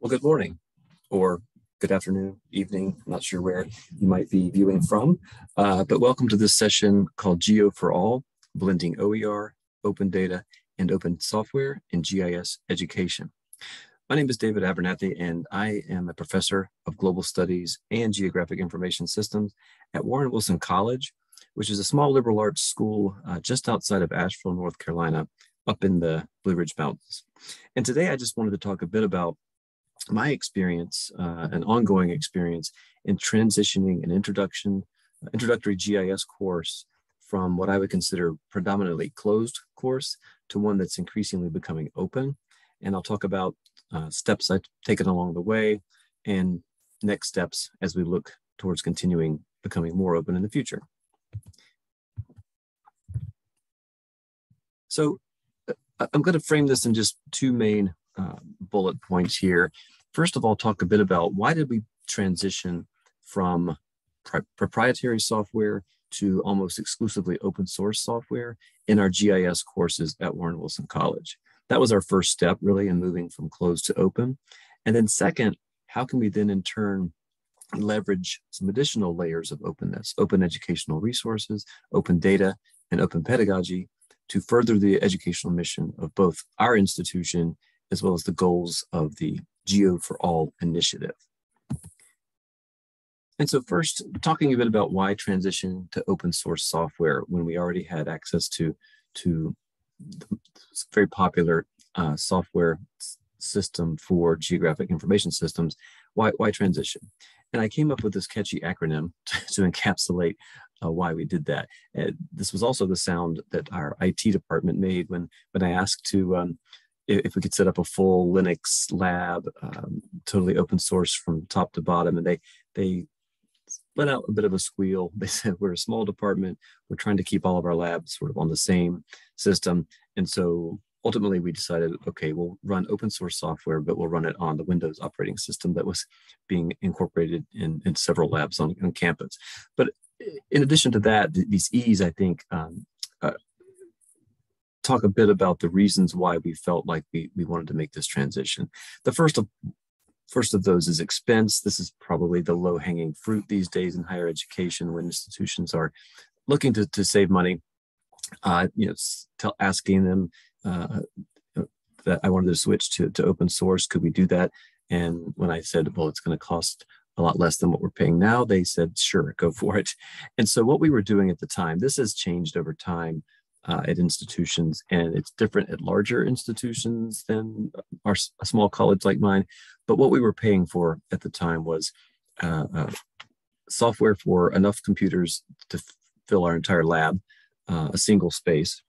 Well, good morning or good afternoon, evening. I'm not sure where you might be viewing from, uh, but welcome to this session called Geo for All, blending OER, open data, and open software in GIS education. My name is David Abernathy, and I am a professor of global studies and geographic information systems at Warren Wilson College, which is a small liberal arts school uh, just outside of Asheville, North Carolina, up in the Blue Ridge Mountains. And today I just wanted to talk a bit about my experience, uh, an ongoing experience in transitioning an introduction, uh, introductory GIS course from what I would consider predominantly closed course to one that's increasingly becoming open. And I'll talk about uh, steps I've taken along the way and next steps as we look towards continuing becoming more open in the future. So uh, I'm going to frame this in just two main uh, bullet points here. First of all, talk a bit about why did we transition from proprietary software to almost exclusively open source software in our GIS courses at Warren Wilson College. That was our first step really in moving from closed to open. And then second, how can we then in turn leverage some additional layers of openness, open educational resources, open data, and open pedagogy to further the educational mission of both our institution as well as the goals of the Geo for All initiative. And so first, talking a bit about why transition to open source software when we already had access to, to very popular uh, software system for geographic information systems, why, why transition? And I came up with this catchy acronym to, encapsulate uh, why we did that. Uh, this was also the sound that our IT department made when, when I asked to um, if we could set up a full Linux lab, um, totally open source from top to bottom, and they they let out a bit of a squeal. They said we're a small department. We're trying to keep all of our labs sort of on the same system, and so ultimately we decided, okay, we'll run open source software, but we'll run it on the Windows operating system that was being incorporated in, in several labs on, on campus. But in addition to that, these E's, I think, um, talk a bit about the reasons why we felt like we, we wanted to make this transition. The first of first of those is expense. This is probably the low hanging fruit these days in higher education when institutions are looking to, to save money. Uh, you know, tell, asking them uh, that I wanted to switch to, to open source. Could we do that? And when I said, well, it's going to cost a lot less than what we're paying now, they said, sure, go for it. And so what we were doing at the time, this has changed over time uh, at institutions, and it's different at larger institutions than our a small college like mine. But what we were paying for at the time was uh, uh, software for enough computers to fill our entire lab, uh, a single space.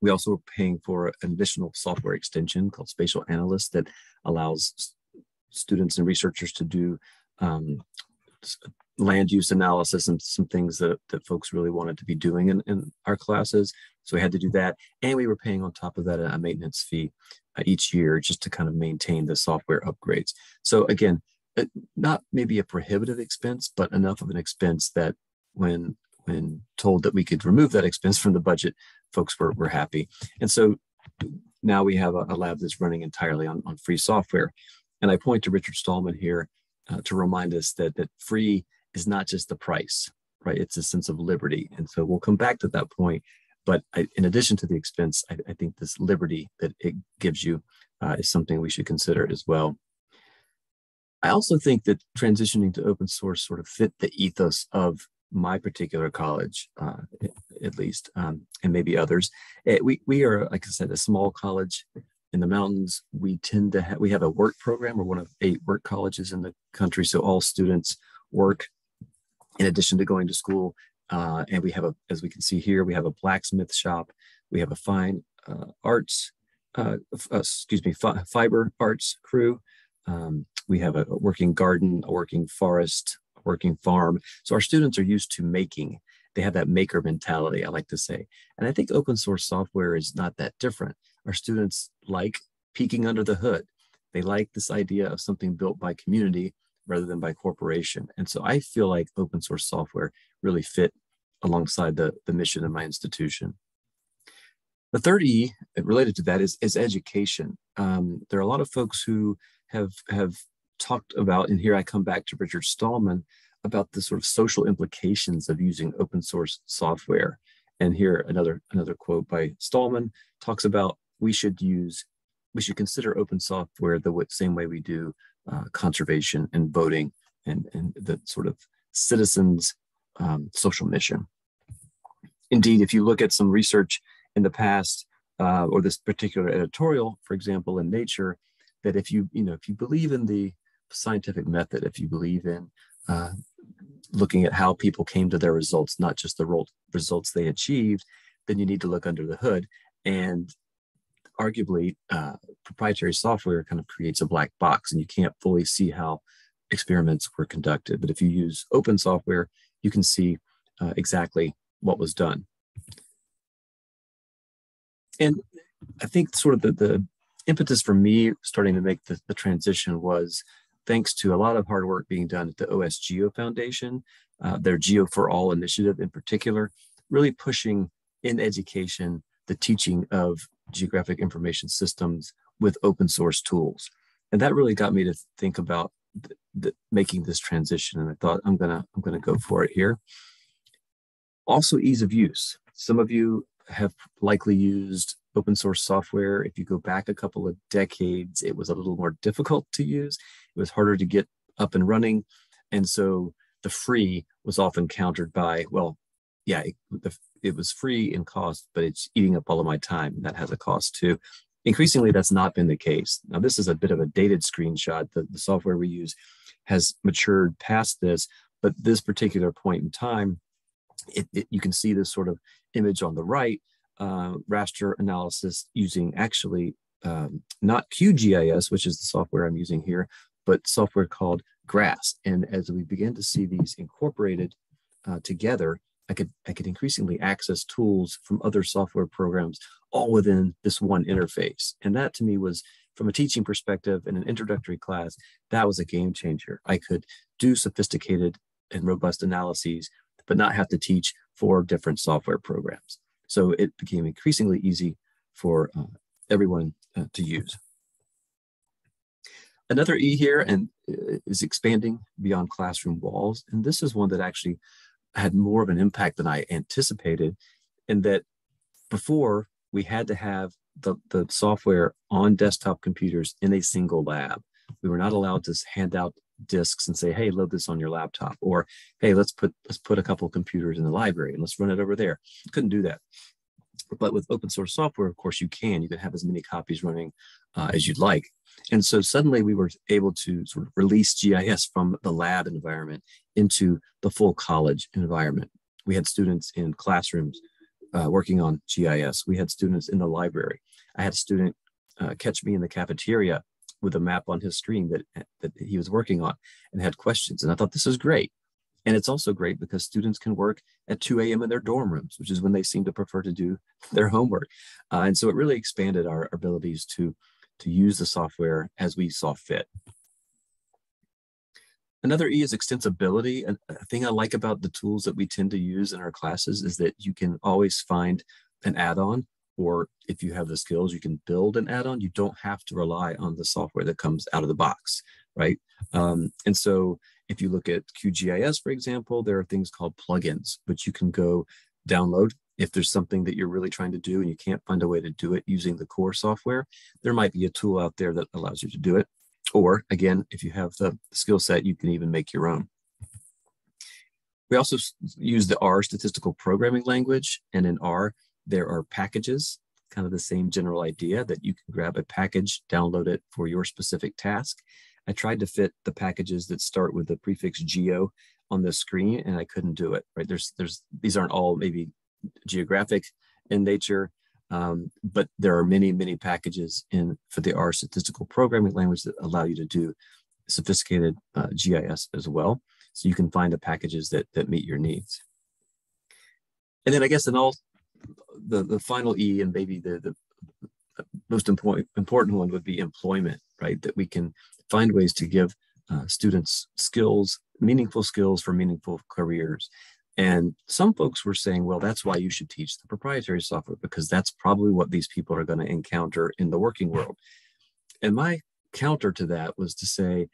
We also were paying for an additional software extension called Spatial Analyst that allows students and researchers to do um, land use analysis and some things that, that folks really wanted to be doing in, in our classes. So we had to do that. And we were paying on top of that a maintenance fee uh, each year just to kind of maintain the software upgrades. So again, uh, not maybe a prohibitive expense, but enough of an expense that when when told that we could remove that expense from the budget, folks were, were happy. And so now we have a, a lab that's running entirely on, on free software. And I point to Richard Stallman here uh, to remind us that that free is not just the price, right? It's a sense of liberty. And so we'll come back to that point. But I, in addition to the expense, I, I, think this liberty that it gives you uh, is something we should consider as well. I also think that transitioning to open source sort of fit the ethos of my particular college, uh, at least, um, and maybe others. It, eh, we, we are, like I said, a small college in the mountains. We tend to have, we have a work program. We're one of eight work colleges in the country. So all students work in addition to going to school. Uh, and we have a, as we can see here, we have a blacksmith shop. We have a fine uh, arts, uh, uh excuse me, fi fiber arts crew. Um, we have a, a working garden, a working forest, a working farm. So our students are used to making. They have that maker mentality, I like to say. And I think open source software is not that different. Our students like peeking under the hood. They like this idea of something built by community rather than by corporation. And so I feel like open source software really fit alongside the, the mission of my institution. The third E related to that is, is education. Um, there are a lot of folks who have have talked about, and here I come back to Richard Stallman about the sort of social implications of using open source software. And here another another quote by Stallman talks about we should use we should consider open software the same way we do uh, conservation and voting and, and the sort of citizens um, social mission. Indeed, if you look at some research in the past uh, or this particular editorial, for example, in Nature, that if you you know if you believe in the scientific method, if you believe in uh, looking at how people came to their results, not just the results they achieved, then you need to look under the hood. And arguably, uh, proprietary software kind of creates a black box, and you can't fully see how experiments were conducted. But if you use open software, you can see uh, exactly what was done. And I think sort of the, the impetus for me starting to make the, the transition was thanks to a lot of hard work being done at the OSGeo Foundation, uh, their Geo for All initiative in particular, really pushing in education the teaching of geographic information systems with open source tools. And that really got me to think about th- th- making this transition. And I thought I'm gonna I'm gonna go for it here. Also, ease of use. Some of you have likely used open source software. If you go back a couple of decades, it was a little more difficult to use. It was harder to get up and running. And so the free was often countered by, well, yeah, the, it was free in cost, but it's eating up all of my time. That has a cost too. Increasingly, that's not been the case. Now, this is a bit of a dated screenshot. The, the software we use has matured past this, but this particular point in time, it, it, you can see this sort of image on the right, uh, raster analysis using actually um, not QGIS, which is the software I'm using here, but software called GRASS. And as we begin to see these incorporated uh, together, I could I could increasingly access tools from other software programs all within this one interface. And that to me was from a teaching perspective in an introductory class, that was a game changer. I could do sophisticated and robust analyses, but not have to teach four different software programs. So it became increasingly easy for uh, everyone uh, to use. Another E here and uh, is expanding beyond classroom walls. And this is one that actually had more of an impact than I anticipated in that before we had to have the, the software on desktop computers in a single lab. We were not allowed to hand out disks and say, hey, load this on your laptop, or hey, let's put let's put a couple computers in the library and let's run it over there. Couldn't do that. But with open source software, of course, you can. You can have as many copies running uh, as you'd like. And so suddenly we were able to sort of release GIS from the lab environment into the full college environment. We had students in classrooms uh, working on GIS. We had students in the library. I had a student uh, catch me in the cafeteria with a map on his screen that, that he was working on and had questions. And I thought this is great. And it's also great because students can work at 2 a.m. in their dorm rooms, which is when they seem to prefer to do their homework. Uh, and so it really expanded our abilities to, to use the software as we saw fit. Another E is extensibility. And a thing I like about the tools that we tend to use in our classes is that you can always find an add-on or if you have the skills, you can build an add-on. You don't have to rely on the software that comes out of the box, right? Um, and so if you look at QGIS, for example, there are things called plugins, which you can go download. If there's something that you're really trying to do and you can't find a way to do it using the core software, there might be a tool out there that allows you to do it. Or again, if you have the skill set, you can even make your own. We also use the R statistical programming language. And in R, there are packages, kind of the same general idea that you can grab a package, download it for your specific task. I tried to fit the packages that start with the prefix geo on the screen and I couldn't do it, right? There's, there's, these aren't all maybe geographic in nature, um, but there are many, many packages in for the R statistical programming language that allow you to do sophisticated uh, GIS as well. So you can find the packages that, that meet your needs. And then I guess in all the, the final E and maybe the, the most important, important one would be employment, right? That we can find ways to give uh, students skills, meaningful skills for meaningful careers. And some folks were saying, well, that's why you should teach the proprietary software because that's probably what these people are going to encounter in the working world. And my counter to that was to say,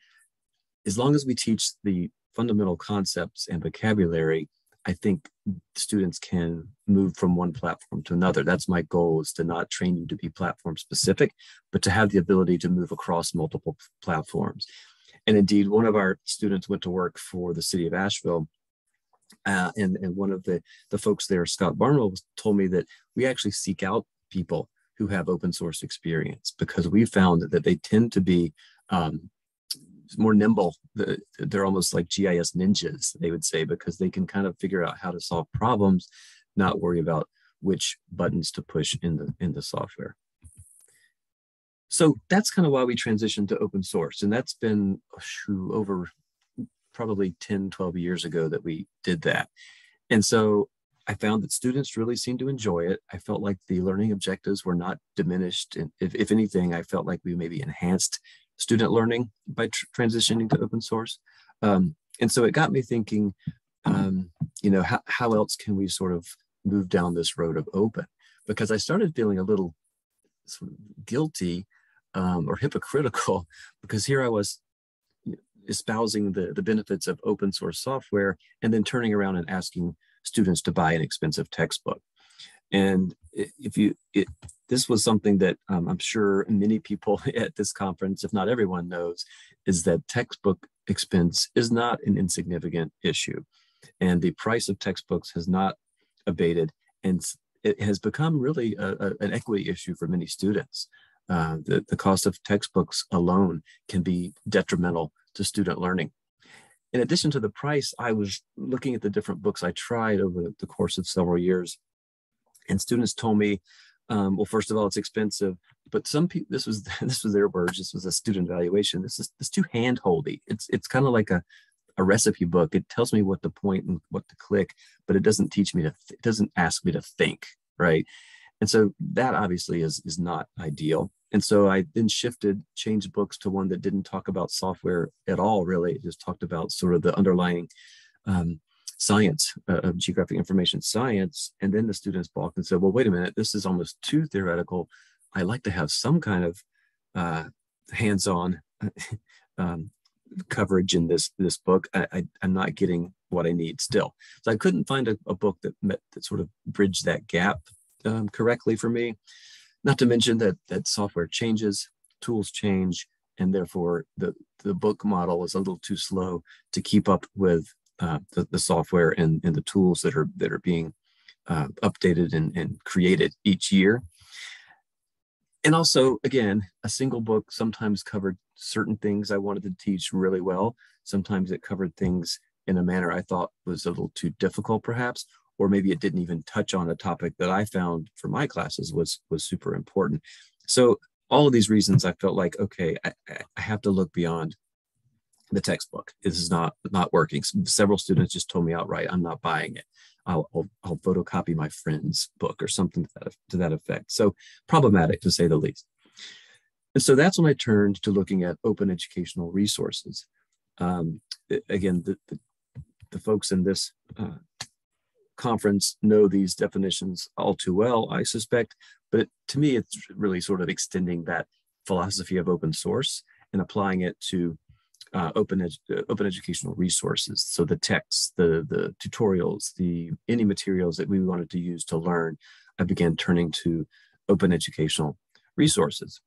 as long as we teach the fundamental concepts and vocabulary, I think students can move from one platform to another. That's my goal is to not train you to be platform specific, but to have the ability to move across multiple platforms. And indeed, one of our students went to work for the city of Asheville. Uh, and, and one of the, the folks there, Scott Barnwell, told me that we actually seek out people who have open source experience because we found that they tend to be um, more nimble. They're almost like GIS ninjas, they would say, because they can kind of figure out how to solve problems, not worry about which buttons to push in the in the software. So that's kind of why we transitioned to open source. And that's been oh, over probably 10, 12 years ago that we did that. And so I found that students really seemed to enjoy it. I felt like the learning objectives were not diminished. And if, if anything, I felt like we maybe enhanced student learning by tr transitioning to open source. Um, and so it got me thinking, um, you know, how, how else can we sort of move down this road of open? Because I started feeling a little sort of guilty um, or hypocritical because here I was espousing the, the benefits of open source software and then turning around and asking students to buy an expensive textbook. And if you, it, this was something that um, I'm sure many people at this conference, if not everyone knows, is that textbook expense is not an insignificant issue. And the price of textbooks has not abated and it has become really a, a, an equity issue for many students. Uh, the, the cost of textbooks alone can be detrimental to student learning. In addition to the price, I was looking at the different books I tried over the course of several years and students told me, um, well, first of all, it's expensive, but some people, this was, this was their words, this was a student evaluation. This is, it's too handholdy. It's, it's kind of like a, a recipe book. It tells me what to point and what to click, but it doesn't teach me to, it doesn't ask me to think, right? And so that obviously is, is not ideal. And so I then shifted, changed books to one that didn't talk about software at all, really. It just talked about sort of the underlying um, science, uh, of geographic information science. And then the students balked and said, well, wait a minute, this is almost too theoretical. I like to have some kind of uh, hands-on um, coverage in this this book. I, am not getting what I need still. So I couldn't find a, a book that met that sort of bridged that gap um, correctly for me. Not to mention that that software changes, tools change, and therefore the the book model is a little too slow to keep up with uh, the, the software and, and the tools that are that are being uh, updated and, and created each year. And also, again, a single book sometimes covered certain things I wanted to teach really well. Sometimes it covered things in a manner I thought was a little too difficult, perhaps, or maybe it didn't even touch on a topic that I found for my classes was was super important. So all of these reasons, I felt like, okay, I, I have to look beyond the textbook. This is not not working. Several students just told me outright, I'm not buying it. I'll, I'll, I'll photocopy my friend's book or something to that, to that effect. So problematic to say the least. And so that's when I turned to looking at open educational resources. Um, again, the, the, the, folks in this uh, conference know these definitions all too well, I suspect, but to me, it's really sort of extending that philosophy of open source and applying it to uh, open, ed open educational resources. So the texts, the, the tutorials, the any materials that we wanted to use to learn, I began turning to open educational resources.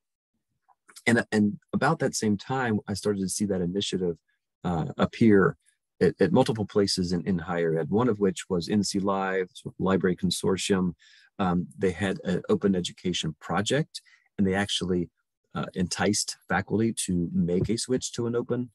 And, and about that same time, I started to see that initiative uh, appear at, at, multiple places in, in higher ed, one of which was NC Live, Library Consortium. Um, they had an open education project, and they actually uh, enticed faculty to make a switch to an open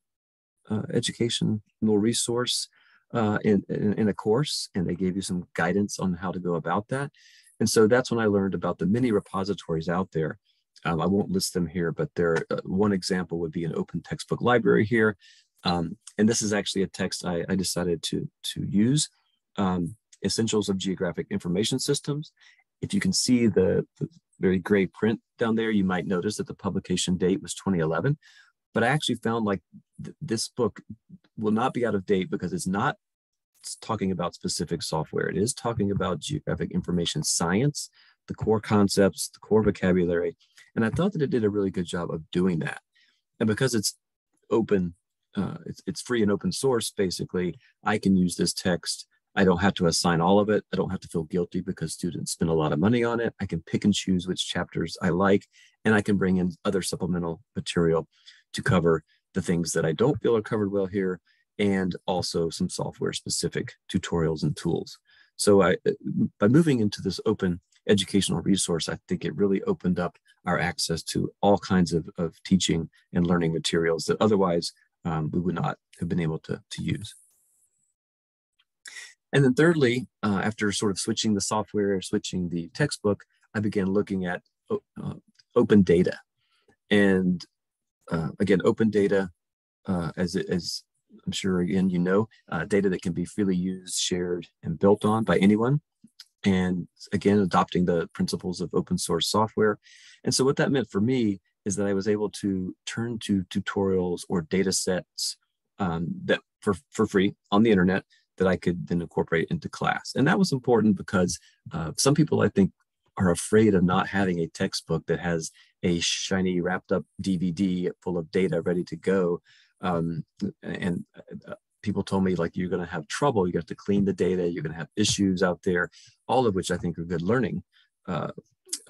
uh, educational resource uh, in, in, in, a course, and they gave you some guidance on how to go about that. And so that's when I learned about the many repositories out there. Um, I won't list them here, but there uh, one example would be an open textbook library here. Um, and this is actually a text I, I decided to, to use, um, Essentials of Geographic Information Systems. If you can see the, the very gray print down there, you might notice that the publication date was 2011. But I actually found like th this book will not be out of date because it's not it's talking about specific software. It is talking about geographic information science, the core concepts, the core vocabulary. And I thought that it did a really good job of doing that. and because it's open, uh, it's, it's free and open source, basically, I can use this text. I don't have to assign all of it. I don't have to feel guilty because students spend a lot of money on it. I can pick and choose which chapters I like, and I can bring in other supplemental material to cover the things that I don't feel are covered well here, and also some software specific tutorials and tools. So I, by moving into this open educational resource, I think it really opened up our access to all kinds of, of teaching and learning materials that otherwise um, we would not have been able to, to use. And then thirdly, uh, after sort of switching the software, switching the textbook, I began looking at uh, open data. And uh, again, open data, uh, as, as I'm sure again you know, uh, data that can be freely used, shared, and built on by anyone and again adopting the principles of open source software and so what that meant for me is that i was able to turn to tutorials or data sets um, that for, for free on the internet that i could then incorporate into class. And that was important because uh, some people i think are afraid of not having a textbook that has a shiny wrapped up dvd full of data ready to go. Um, and uh, people told me like you're going to have trouble. You have to clean the data. You're going to have issues out there. All of which i think are good learning uh,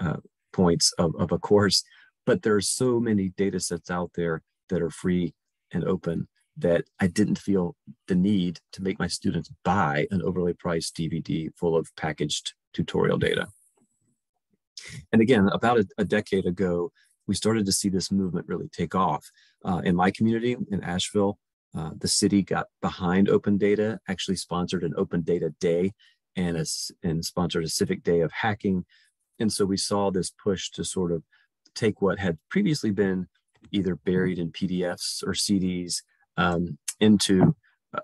uh, points of, of a course. But there are so many data sets out there that are free and open that i didn't feel the need to make my students buy an overly priced dvd full of packaged tutorial data and again about a, a decade ago we started to see this movement really take off uh, in my community in asheville uh, the city got behind open data, actually sponsored an open data day and, a, and sponsored a civic day of hacking. And so we saw this push to sort of take what had previously been either buried in PDFs or CDs um, into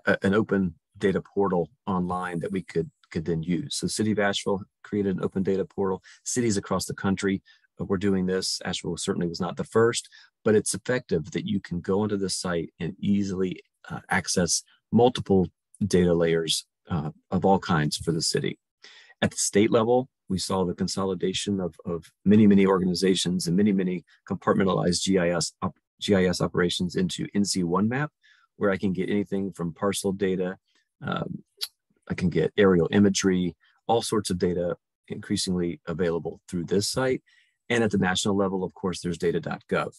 a, an open data portal online that we could could then use. So City of Asheville created an open data portal. Cities across the country uh, were doing this. Asheville certainly was not the first, but it's effective that you can go onto the site and easily uh, access multiple data layers uh, of all kinds for the city. At the state level, we saw the consolidation of, of many, many organizations and many, many compartmentalized GIS, op GIS operations into NC OneMap, where I can get anything from parcel data, um, I can get aerial imagery, all sorts of data increasingly available through this site. And at the national level, of course, there's data.gov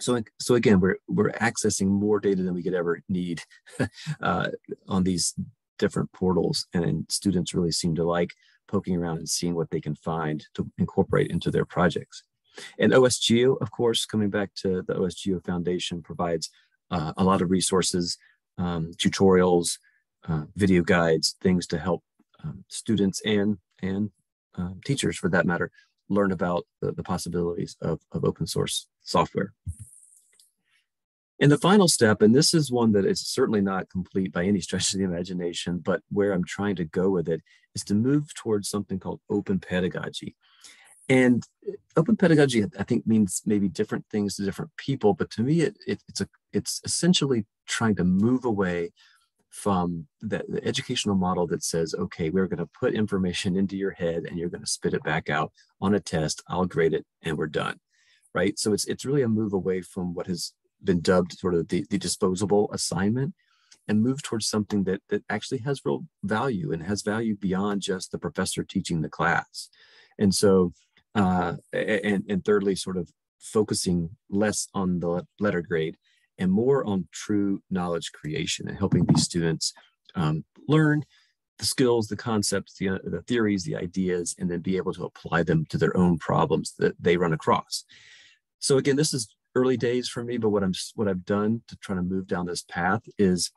so so again we're we're accessing more data than we could ever need uh, on these different portals. And students really seem to like poking around and seeing what they can find to incorporate into their projects and osgeo of course coming back to the osgeo foundation provides uh, a lot of resources um, tutorials uh, video guides things to help um, students and and um, teachers for that matter learn about the, the possibilities of, of open source software and the final step, and this is one that is certainly not complete by any stretch of the imagination, but where I'm trying to go with it is to move towards something called open pedagogy. And uh, open pedagogy, I think, means maybe different things to different people, but to me, it, it, it's a it's essentially trying to move away from the, the educational model that says, okay, we're going to put information into your head and you're going to spit it back out on a test. I'll grade it and we're done, right? So it's it's really a move away from what has been dubbed sort of the, the disposable assignment and move towards something that, that actually has real value and has value beyond just the professor teaching the class. And so, uh, and, and thirdly, sort of focusing less on the letter grade and more on true knowledge creation and helping these students um, learn the skills, the concepts, the, the theories, the ideas, and then be able to apply them to their own problems that they run across. So again, this is early days for me, but what I'm what I've done to try to move down this path is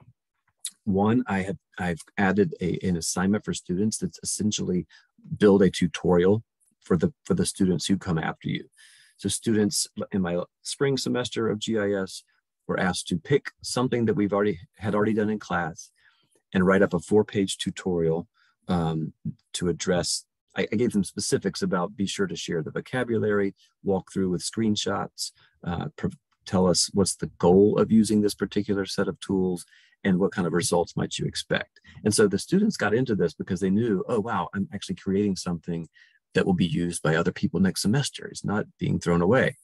one, I have I've added a, an assignment for students that's essentially build a tutorial for the for the students who come after you. So students in my spring semester of GIS were asked to pick something that we've already had already done in class and write up a four-page tutorial um, to address I, I, gave them specifics about be sure to share the vocabulary, walk through with screenshots, uh, tell us what's the goal of using this particular set of tools and what kind of results might you expect. And so the students got into this because they knew, oh, wow, I'm actually creating something that will be used by other people next semester. It's not being thrown away.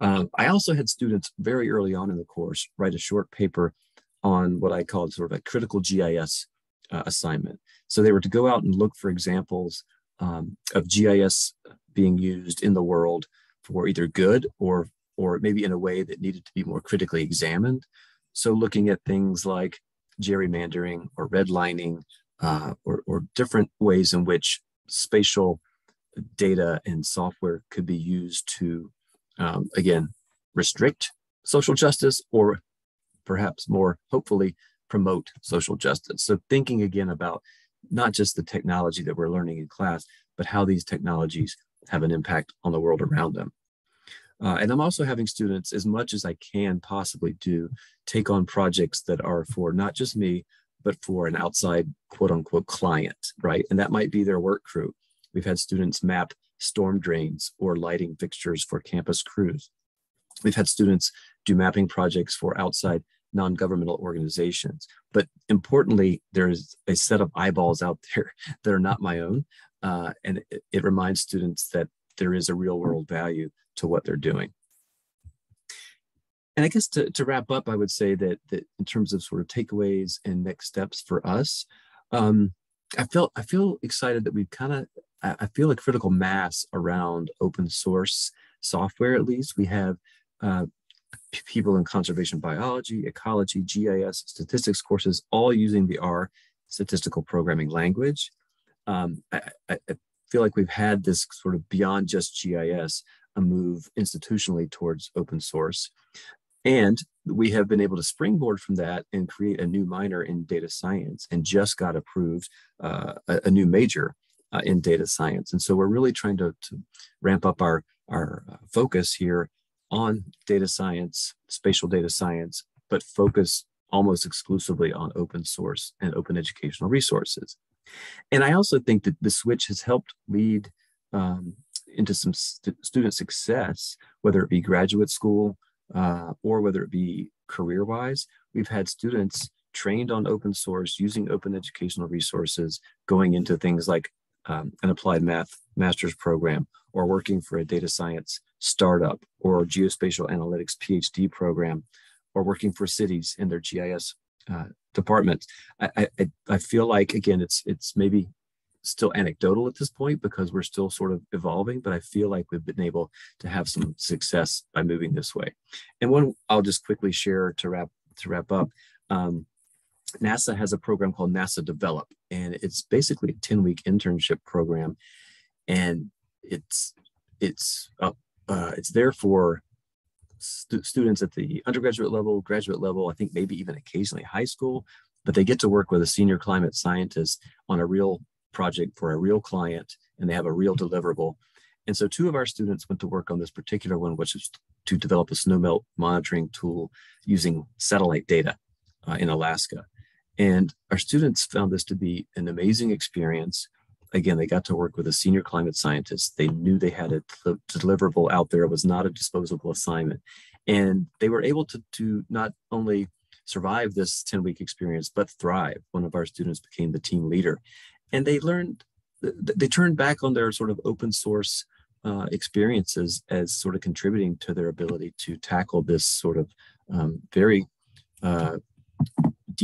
Uh, I also had students very early on in the course write a short paper on what I called sort of a critical GIS uh, assignment. So they were to go out and look for examples um, of GIS being used in the world for either good or or maybe in a way that needed to be more critically examined. So looking at things like gerrymandering or redlining uh, or, or different ways in which spatial data and software could be used to, um, again, restrict social justice or perhaps more hopefully promote social justice. So thinking again about not just the technology that we're learning in class, but how these technologies have an impact on the world around them. Uh, and I'm also having students, as much as I can possibly do, take on projects that are for not just me, but for an outside quote unquote client, right? And that might be their work crew. We've had students map storm drains or lighting fixtures for campus crews. We've had students do mapping projects for outside non-governmental organizations. But importantly, there's a set of eyeballs out there that are not my own. Uh, and it, it reminds students that there is a real world value to what they're doing. And I guess to, to wrap up, I would say that, that in terms of sort of takeaways and next steps for us, um, I feel I feel excited that we've kind of I feel a critical mass around open source software. At least we have uh, people in conservation biology, ecology, GIS, statistics courses, all using the R statistical programming language. Um, I, I, feel like we've had this sort of beyond just GIS, a move institutionally towards open source. And we have been able to springboard from that and create a new minor in data science and just got approved uh, a, a, new major uh, in data science. And so we're really trying to, to ramp up our, our uh, focus here on data science, spatial data science, but focus almost exclusively on open source and open educational resources. And I also think that the switch has helped lead um, into some st student success, whether it be graduate school uh, or whether it be career wise. We've had students trained on open source using open educational resources going into things like um, an applied math master's program or working for a data science startup or geospatial analytics PhD program or working for cities in their GIS uh, department. I, I, I feel like, again, it's, it's maybe still anecdotal at this point because we're still sort of evolving, but I feel like we've been able to have some success by moving this way. And one I'll just quickly share to wrap to wrap up. Um, NASA has a program called NASA Develop, and it's basically a 10 week internship program. And it's it's uh, uh, it's there for stu students at the undergraduate level, graduate level, I think maybe even occasionally high school, but they get to work with a senior climate scientist on a real project for a real client and they have a real deliverable. And so two of our students went to work on this particular one, which is to develop a snowmelt monitoring tool using satellite data uh, in Alaska. And our students found this to be an amazing experience. Again, they got to work with a senior climate scientist. They knew they had a deliverable out there. It was not a disposable assignment. And they were able to, to not only survive this 10 week experience, but thrive. One of our students became the team leader. And they learned, they turned back on their sort of open source uh, experiences as sort of contributing to their ability to tackle this sort of um, very uh,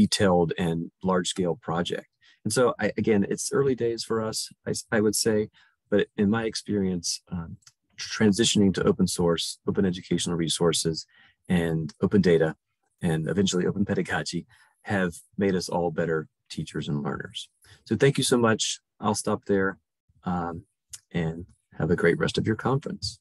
detailed and large scale project. And so I, again, it's early days for us, I, I would say, but in my experience, um, transitioning to open source, open educational resources, and open data, and eventually open pedagogy have made us all better teachers and learners. So thank you so much. I'll stop there um, and have a great rest of your conference.